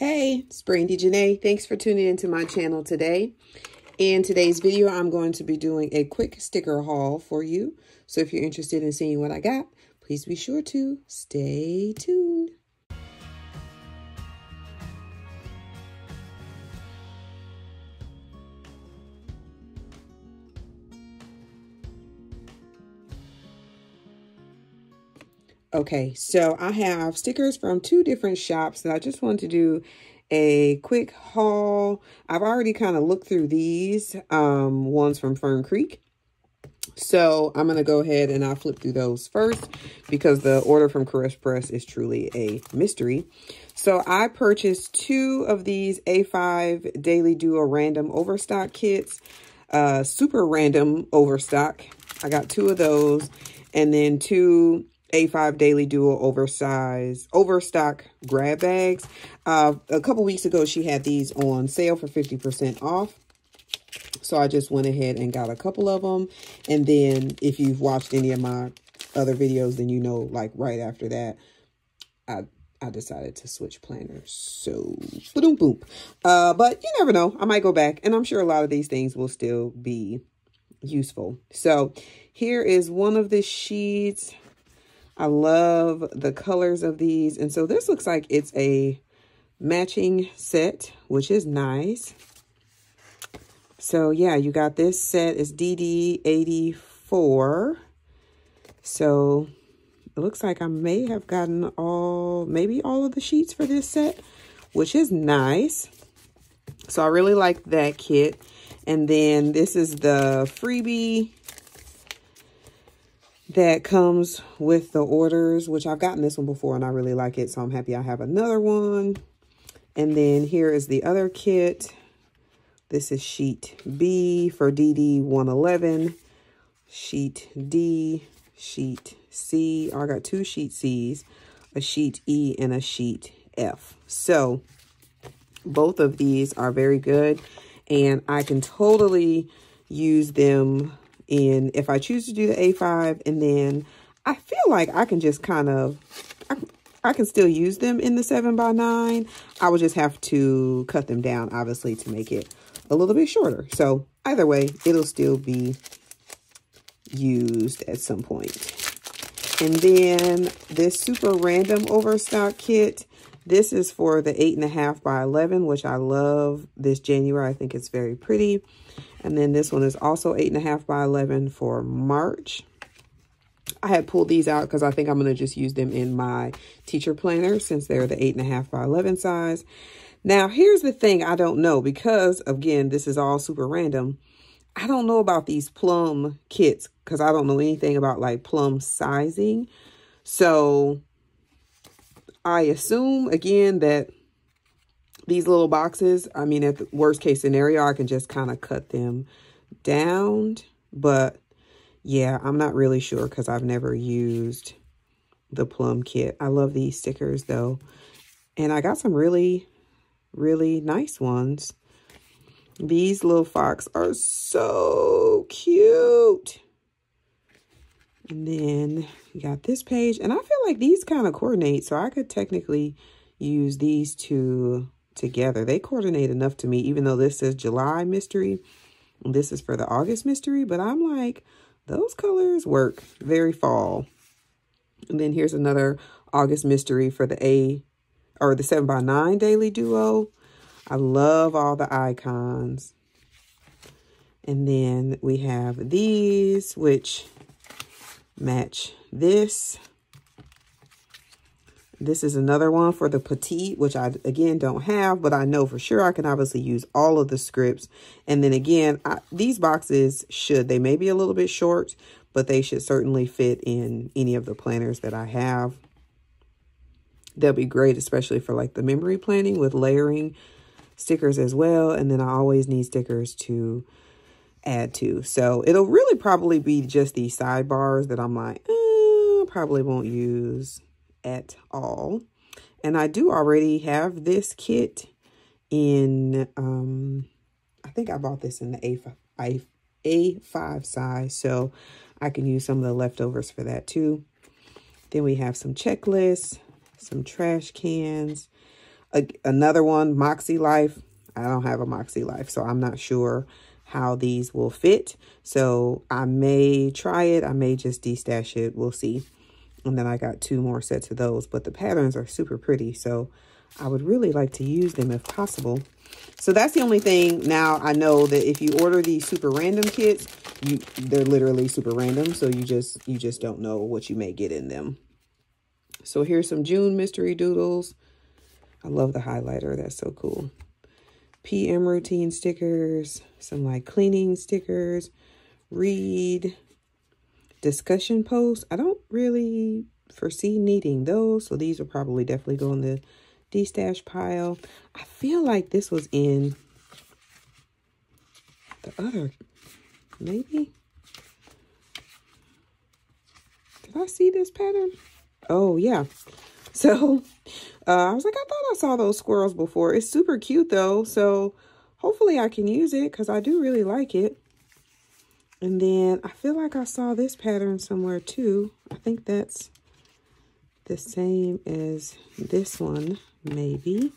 Hey, it's Brandi Janei. Thanks for tuning into my channel today. In today's video, I'm going to be doing a quick sticker haul for you. So if you're interested in seeing what I got, please be sure to stay tuned. Okay, so I have stickers from two different shops that I just want to do a quick haul. I've already kind of looked through these, um, ones from Fern Creek. So I'm going to go ahead and I'll flip through those first because the order from Caress Press is truly a mystery. So I purchased two of these A5 Daily Duo Random Overstock kits, uh, super random overstock. I got two of those and then two a5 Daily Duo oversized overstock grab bags. Uh, a couple weeks ago, she had these on sale for 50% off. So I just went ahead and got a couple of them. And then if you've watched any of my other videos, then you know, like right after that, I I decided to switch planners. So, boom, boom. Uh, but you never know. I might go back. And I'm sure a lot of these things will still be useful. So, here is one of the sheets. I love the colors of these. And so this looks like it's a matching set, which is nice. So yeah, you got this set is DD84. So it looks like I may have gotten all, maybe all of the sheets for this set, which is nice. So I really like that kit. And then this is the freebie that comes with the orders, which I've gotten this one before and I really like it. So I'm happy I have another one. And then here is the other kit. This is sheet B for DD111, sheet D, sheet C. I got two sheet C's, a sheet E, and a sheet F. So both of these are very good and I can totally use them and if I choose to do the A5 and then I feel like I can just kind of, I, I can still use them in the 7 by 9 I would just have to cut them down, obviously, to make it a little bit shorter. So either way, it'll still be used at some point. And then this super random overstock kit. This is for the 8.5 by 11, which I love this January. I think it's very pretty. And then this one is also 8.5 by 11 for March. I had pulled these out because I think I'm going to just use them in my teacher planner since they're the 8.5 by 11 size. Now, here's the thing I don't know because, again, this is all super random. I don't know about these plum kits because I don't know anything about like plum sizing. So I assume, again, that these little boxes, I mean, at the worst case scenario, I can just kind of cut them down. But yeah, I'm not really sure because I've never used the plum kit. I love these stickers though. And I got some really, really nice ones. These little fox are so cute. And then you got this page. And I feel like these kind of coordinate. So I could technically use these two together. They coordinate enough to me, even though this says July mystery. This is for the August mystery, but I'm like, those colors work very fall. And then here's another August mystery for the A or the 7 by 9 daily duo. I love all the icons. And then we have these, which match this. This is another one for the petite, which I, again, don't have, but I know for sure I can obviously use all of the scripts. And then again, I, these boxes should, they may be a little bit short, but they should certainly fit in any of the planners that I have. They'll be great, especially for like the memory planning with layering stickers as well. And then I always need stickers to add to. So it'll really probably be just these sidebars that I'm like, eh, probably won't use at all. And I do already have this kit in, um, I think I bought this in the A5, A5 size. So I can use some of the leftovers for that too. Then we have some checklists, some trash cans. A, another one, Moxie Life. I don't have a Moxie Life, so I'm not sure how these will fit. So I may try it. I may just destash it. We'll see. And then I got two more sets of those. But the patterns are super pretty. So I would really like to use them if possible. So that's the only thing. Now I know that if you order these super random kits, you they're literally super random. So you just you just don't know what you may get in them. So here's some June mystery doodles. I love the highlighter. That's so cool. PM routine stickers, some like cleaning stickers, read, discussion posts. I don't really foresee needing those. So these will probably definitely go in the D-stash pile. I feel like this was in the other, maybe? Did I see this pattern? Oh, yeah. So uh, I was like, I thought I saw those squirrels before. It's super cute though. So hopefully I can use it because I do really like it. And then I feel like I saw this pattern somewhere too. I think that's the same as this one, maybe.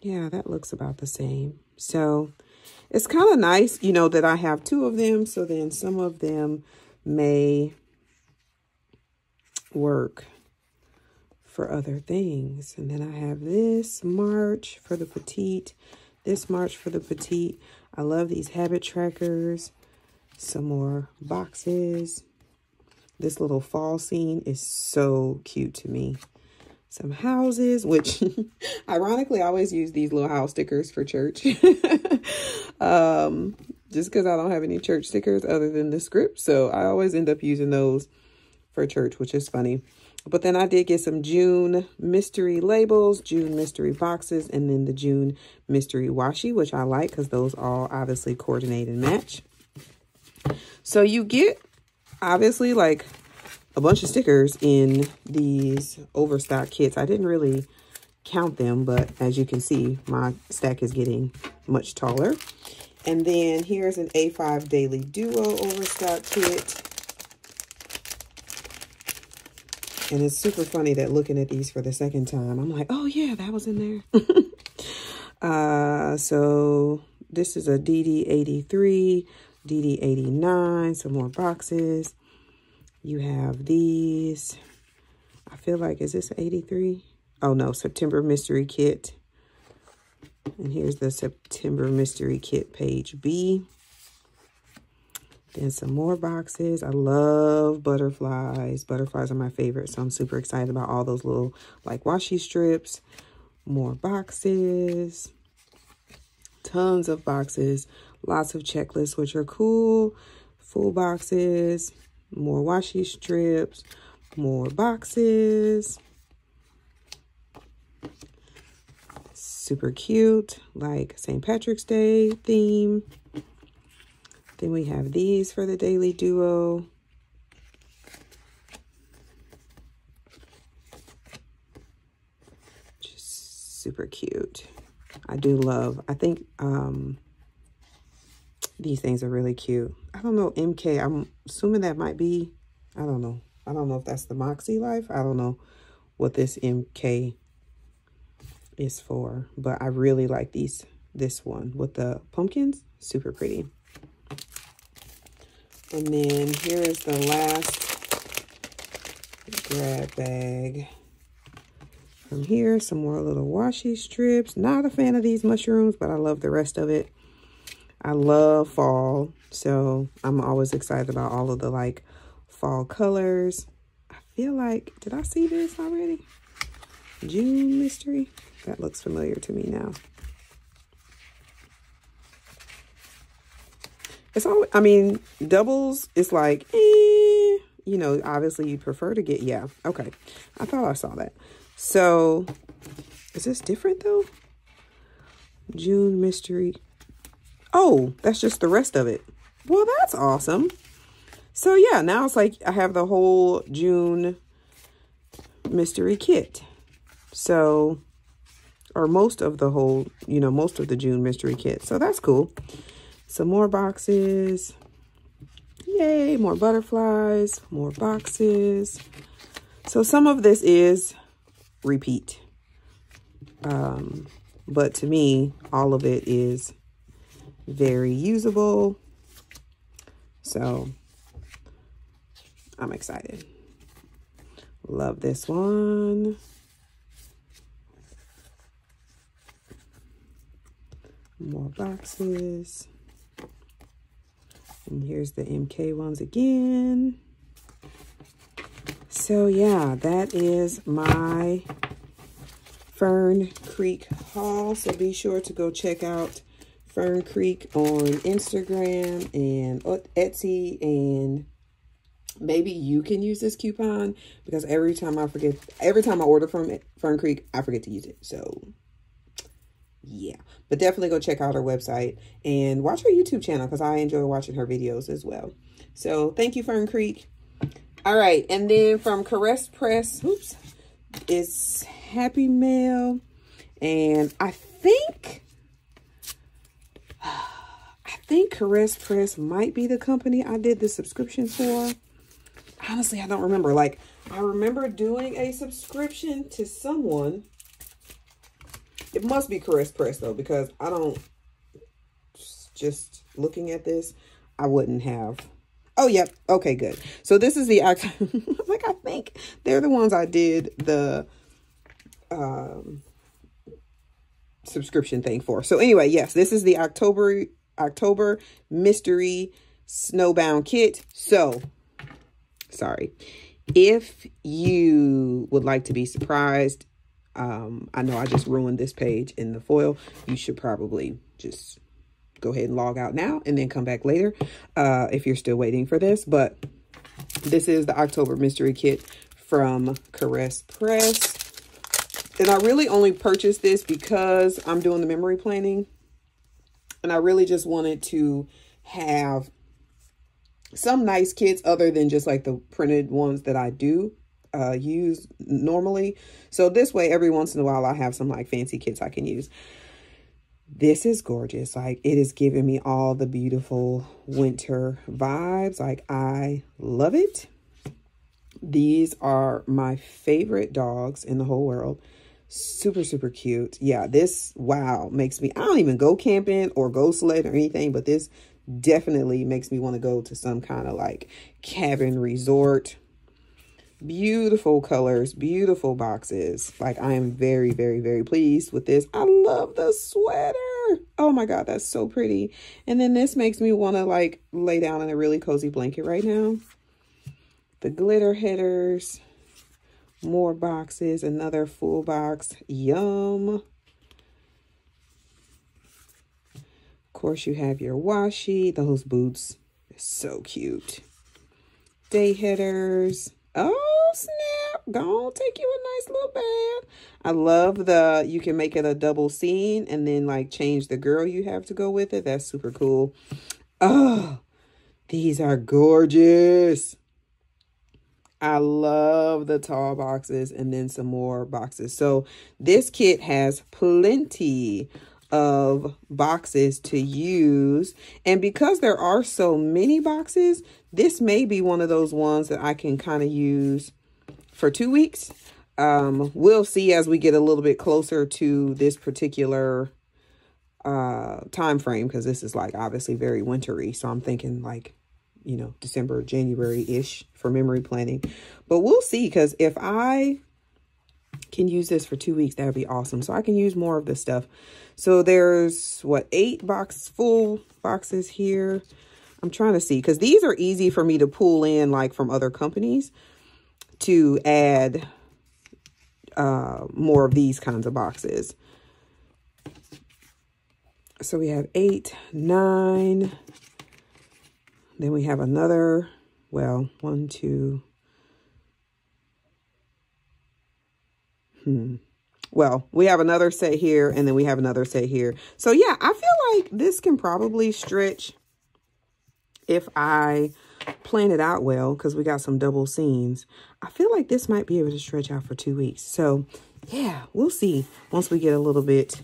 Yeah, that looks about the same. So it's kind of nice, you know, that I have two of them. So then some of them may work for other things. And then I have this March for the petite, this March for the petite. I love these habit trackers. Some more boxes. This little fall scene is so cute to me. Some houses, which ironically, I always use these little house stickers for church. um, just because I don't have any church stickers other than the script. So I always end up using those for church, which is funny. But then I did get some June mystery labels, June mystery boxes, and then the June mystery washi, which I like because those all obviously coordinate and match. So you get obviously like a bunch of stickers in these overstock kits. I didn't really count them, but as you can see, my stack is getting much taller. And then here's an A5 Daily Duo overstock kit. And it's super funny that looking at these for the second time, I'm like, oh yeah, that was in there. uh, so this is a DD83, DD89, some more boxes. You have these. I feel like, is this 83? Oh no, September Mystery Kit. And here's the September Mystery Kit page B. Then some more boxes. I love butterflies. Butterflies are my favorite. So I'm super excited about all those little like washi strips. More boxes. Tons of boxes. Lots of checklists, which are cool. Full boxes. More washi strips. More boxes. Super cute. Like St. Patrick's Day theme. Then we have these for the Daily Duo. Just super cute. I do love, I think um, these things are really cute. I don't know, MK, I'm assuming that might be, I don't know. I don't know if that's the Moxie Life. I don't know what this MK is for, but I really like these, this one with the pumpkins. Super pretty. And then here is the last grab bag. From here, some more little washi strips. Not a fan of these mushrooms, but I love the rest of it. I love fall, so I'm always excited about all of the like fall colors. I feel like, did I see this already? June Mystery? That looks familiar to me now. It's all, I mean, doubles, it's like, eh, you know, obviously you prefer to get, yeah, okay. I thought I saw that. So, is this different though? June Mystery. Oh, that's just the rest of it. Well, that's awesome. So yeah, now it's like I have the whole June mystery kit. So, or most of the whole, you know, most of the June mystery kit. So that's cool. Some more boxes. Yay, more butterflies, more boxes. So some of this is repeat. Um, but to me, all of it is very usable. So I'm excited. Love this one. More boxes. And here's the MK ones again. So yeah, that is my Fern Creek haul. So be sure to go check out Fern Creek on Instagram and Etsy and maybe you can use this coupon because every time I forget, every time I order from Fern Creek, I forget to use it. So yeah, but definitely go check out her website and watch her YouTube channel because I enjoy watching her videos as well. So thank you, Fern Creek. All right, and then from Caress Press, oops, it's Happy Mail. And I think, I think Caress Press might be the company I did the subscription for. Honestly, I don't remember. Like, I remember doing a subscription to someone. It must be Caress Press, though, because I don't, just looking at this, I wouldn't have Oh, yep. Okay, good. So this is the, like, I think they're the ones I did the um, subscription thing for. So anyway, yes, this is the October, October Mystery Snowbound Kit. So, sorry. If you would like to be surprised, um, I know I just ruined this page in the foil. You should probably just go ahead and log out now and then come back later uh, if you're still waiting for this. But this is the October Mystery Kit from Caress Press. And I really only purchased this because I'm doing the memory planning. And I really just wanted to have some nice kits other than just like the printed ones that I do uh, use normally. So this way, every once in a while, I have some like fancy kits I can use. This is gorgeous. Like it is giving me all the beautiful winter vibes. Like I love it. These are my favorite dogs in the whole world. Super, super cute. Yeah, this, wow, makes me, I don't even go camping or go sled or anything, but this definitely makes me want to go to some kind of like cabin resort Beautiful colors, beautiful boxes. Like I am very, very, very pleased with this. I love the sweater. Oh my God, that's so pretty. And then this makes me want to like lay down in a really cozy blanket right now. The glitter headers, more boxes, another full box. Yum. Of course, you have your washi. Those boots so cute. Day headers. Oh. Go on, take you a nice little bath. I love the, you can make it a double scene and then like change the girl you have to go with it. That's super cool. Oh, these are gorgeous. I love the tall boxes and then some more boxes. So this kit has plenty of boxes to use. And because there are so many boxes, this may be one of those ones that I can kind of use for two weeks. Um, we'll see as we get a little bit closer to this particular uh, time frame because this is like obviously very wintry. So I'm thinking like, you know, December, January-ish for memory planning. But we'll see because if I can use this for two weeks, that would be awesome. So I can use more of this stuff. So there's, what, eight box full boxes here. I'm trying to see, because these are easy for me to pull in, like, from other companies to add uh, more of these kinds of boxes. So we have eight, nine. Then we have another, well, one, two, Hmm. Well, we have another set here, and then we have another set here. So, yeah, I feel like this can probably stretch if I plan it out well, because we got some double seams. I feel like this might be able to stretch out for two weeks. So, yeah, we'll see once we get a little bit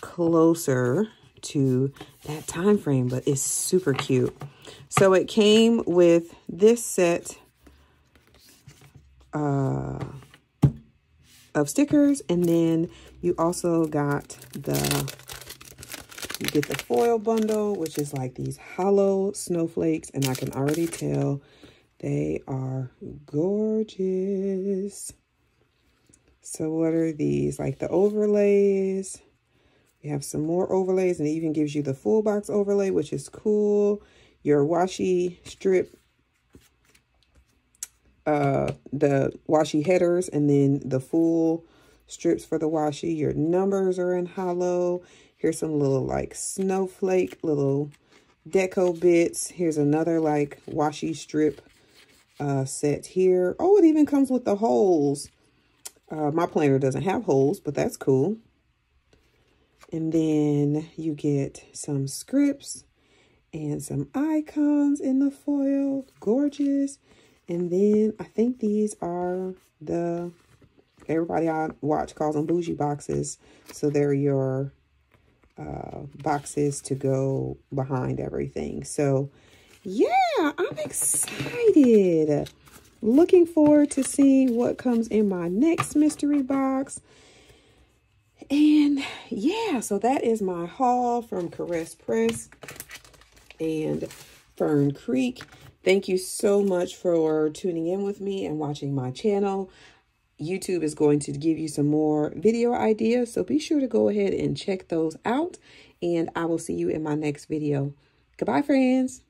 closer to that time frame, but it's super cute. So, it came with this set. Uh, of stickers. And then you also got the, you get the foil bundle, which is like these hollow snowflakes. And I can already tell they are gorgeous. So what are these? Like the overlays. We have some more overlays and it even gives you the full box overlay, which is cool. Your washi strip uh, the washi headers and then the full strips for the washi. Your numbers are in hollow. Here's some little like snowflake, little deco bits. Here's another like washi strip uh, set here. Oh, it even comes with the holes. Uh, my planner doesn't have holes, but that's cool. And then you get some scripts and some icons in the foil. Gorgeous. And then I think these are the, everybody I watch calls them bougie boxes. So they're your uh, boxes to go behind everything. So yeah, I'm excited. Looking forward to seeing what comes in my next mystery box. And yeah, so that is my haul from Caress Press and Fern Creek. Thank you so much for tuning in with me and watching my channel. YouTube is going to give you some more video ideas, so be sure to go ahead and check those out, and I will see you in my next video. Goodbye, friends.